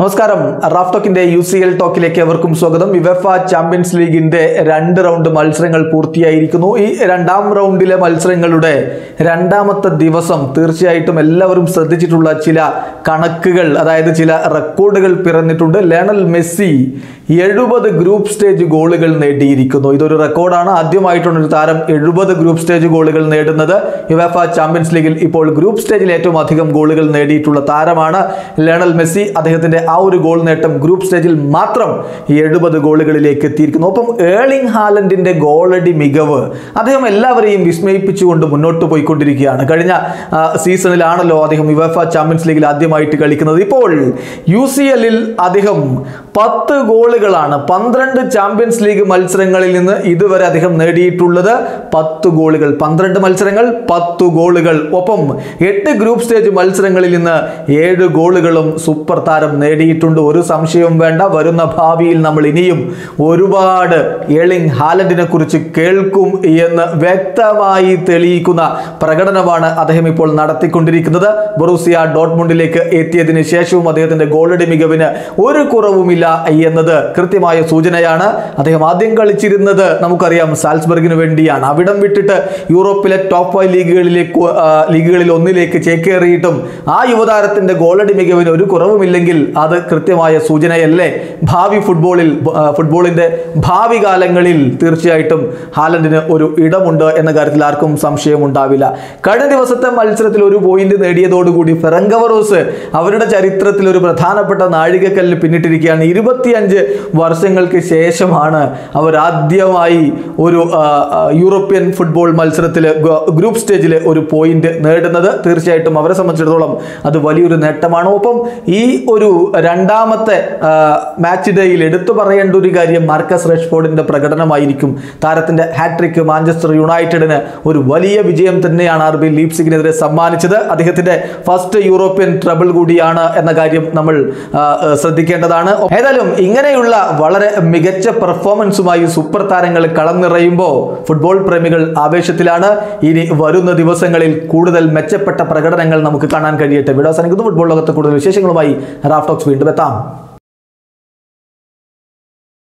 നമസ്കാരം. റാഫ് ടോക്കിന്റെ യു സി എൽ ടോക്കിലേക്ക് എവർക്കും സ്വാഗതം. വിവഫ ചാമ്പ്യൻസ് ലീഗിന്റെ രണ്ട് റൗണ്ട് മത്സരങ്ങൾ പൂർത്തിയായിരിക്കുന്നു. ഈ രണ്ടാം റൗണ്ടിലെ മത്സരങ്ങളുടെ രണ്ടാമത്തെ ദിവസം തീർച്ചയായിട്ടും എല്ലാവരും ശ്രദ്ധിച്ചിട്ടുള്ള ചില കണക്കുകൾ അതായത് ചില റെക്കോർഡുകൾ പിറന്നിട്ടുണ്ട്. ലയണൽ മെസ്സി എഴുപത് ഗ്രൂപ്പ് സ്റ്റേജ് ഗോളുകൾ നേടിയിരിക്കുന്നു. ഇതൊരു റെക്കോർഡാണ്. ആദ്യമായിട്ടാണ് ഒരു താരം എഴുപത് ഗ്രൂപ്പ് സ്റ്റേജ് ഗോളുകൾ നേടുന്നത്. യുവഫ ചാമ്പ്യൻസ് ലീഗിൽ ഇപ്പോൾ ഗ്രൂപ്പ് സ്റ്റേജിൽ ഏറ്റവും അധികം ഗോളുകൾ നേടിയിട്ടുള്ള താരമാണ് ലയണൽ മെസ്സി. അദ്ദേഹത്തിന്റെ ആ ഒരു ഗോൾ നേട്ടം ഗ്രൂപ്പ് സ്റ്റേജിൽ മാത്രം എഴുപത് ഗോളുകളിലേക്ക് എത്തിയിരിക്കുന്നു. ഒപ്പം ഏളിംഗ് ഹാലൻഡിന്റെ ഗോളടി മികവ് അദ്ദേഹം എല്ലാവരെയും വിസ്മയിപ്പിച്ചുകൊണ്ട് മുന്നോട്ട് പോയിക്കൊണ്ടിരിക്കുകയാണ്. കഴിഞ്ഞ സീസണിലാണല്ലോ അദ്ദേഹം യുവഫ ചാമ്പ്യൻസ് ലീഗിൽ ആദ്യമായിട്ട് കളിക്കുന്നത്. ഇപ്പോൾ യു സി എല്ലിൽ അദ്ദേഹം പത്ത് ഗോളുകളാണ് പന്ത്രണ്ട് ചാമ്പ്യൻസ് ലീഗ് മത്സരങ്ങളിൽ നിന്ന് ഇതുവരെ അദ്ദേഹം നേടിയിട്ടുള്ളത് പത്ത് ഗോളുകൾ. പന്ത്രണ്ട് മത്സരങ്ങൾ പത്ത് ഗോളുകൾ. ഒപ്പം എട്ട് ഗ്രൂപ്പ് സ്റ്റേജ് മത്സരങ്ങളിൽ നിന്ന് ഏഴ് ഗോളുകളും സൂപ്പർ താരം നേടിയിട്ടുണ്ട് ഒരു സംശയവും വേണ്ട. വരുന്ന ഭാവിയിൽ നമ്മൾ ഇനിയും ഒരുപാട് എളിങ് ഹാലൻഡിനെ കുറിച്ച് കേൾക്കും എന്ന് വ്യക്തമായി തെളിയിക്കുന്ന പ്രകടനമാണ് അദ്ദേഹം ഇപ്പോൾ നടത്തിക്കൊണ്ടിരിക്കുന്നത്. ബൊറൂസിയ ഡോട്ട്മുണ്ടിലേക്ക് എത്തിയതിനു ശേഷവും അദ്ദേഹത്തിന്റെ ഗോളടി മികവിന് ഒരു കുറവുമില്ല എന്നത് കൃത്യമായ സൂചനയാണ്. അദ്ദേഹം ആദ്യം കളിച്ചിരുന്നത് നമുക്കറിയാം സാൽസ്ബർഗിന് വേണ്ടിയാണ്. അവിടം വിട്ടിട്ട് യൂറോപ്പിലെ ടോപ്പ് ഫൈവ് ലീഗുകളിലേക്ക് ലീഗുകളിൽ ഒന്നിലേക്ക് ചേക്കേറിയിട്ടും ആ യുവതാരത്തിന്റെ ഗോളടി മികവിന് ഒരു കുറവുമില്ലെങ്കിൽ അത് കൃത്യമായ സൂചനയല്ലേ? ഭാവി ഫുട്ബോളിൽ ഫുട്ബോളിന്റെ ഭാവി കാലങ്ങളിൽ തീർച്ചയായിട്ടും ഹാലൻഡിന് ഒരു ഇടമുണ്ട് എന്ന കാര്യത്തിൽ ആർക്കും സംശയം ഉണ്ടാവില്ല. കഴിഞ്ഞ ദിവസത്തെ മത്സരത്തിൽ ഒരു പോയിന്റ് നേടിയതോടുകൂടി ഫെറങ്കവറോസ് അവരുടെ ചരിത്രത്തിൽ ഒരു പ്രധാനപ്പെട്ട നാഴികക്കല്ല് പിന്നിട്ടിരിക്കുകയാണ്. ഇരുപത്തിയഞ്ച് വർഷങ്ങൾക്ക് ശേഷമാണ് അവർ ആദ്യമായി ഒരു യൂറോപ്യൻ ഫുട്ബോൾ മത്സരത്തിൽ ഗ്രൂപ്പ് സ്റ്റേജിൽ ഒരു പോയിന്റ് നേടുന്നത്. തീർച്ചയായിട്ടും അവരെ സംബന്ധിച്ചിടത്തോളം അത് വലിയൊരു നേട്ടമാണ്. ഒപ്പം ഈ ഒരു രണ്ടാമത്തെ മാച്ച് ഡേയിൽ എടുത്തു പറയേണ്ട ഒരു കാര്യം മാർക്കസ് റഷ്ഫോർഡിന്റെ പ്രകടനമായിരിക്കും. താരത്തിന്റെ ഹാട്രിക്ക് മാഞ്ചസ്റ്റർ യുണൈറ്റഡിന് ഒരു വലിയ വിജയം തന്നെയാണ് ആർ ബി ലീപ്സിഗിനെതിരെ സമ്മാനിച്ചത്. അദ്ദേഹത്തിന്റെ ഫസ്റ്റ് യൂറോപ്യൻ ട്രബിൾ കൂടിയാണ് എന്ന കാര്യം നമ്മൾ ശ്രദ്ധിക്കേണ്ടതാണ്. ഏതായാലും ഇങ്ങനെയുള്ള വളരെ മികച്ച പെർഫോമൻസുമായി സൂപ്പർ താരങ്ങൾ കളം നിറയുമ്പോൾ ഫുട്ബോൾ പ്രേമികൾ ആവേശത്തിലാണ്. ഇനി വരുന്ന ദിവസങ്ങളിൽ കൂടുതൽ മെച്ചപ്പെട്ട പ്രകടനങ്ങൾ നമുക്ക് കാണാൻ കഴിയട്ടെ. വീഡിയോ അവസാനിക്കുന്നു. ഫുട്ബോൾ ലോകത്തെ കൂടുതൽ വിശേഷങ്ങളുമായി റാഫ്റ്റോക്സ് വീണ്ടും എത്താം.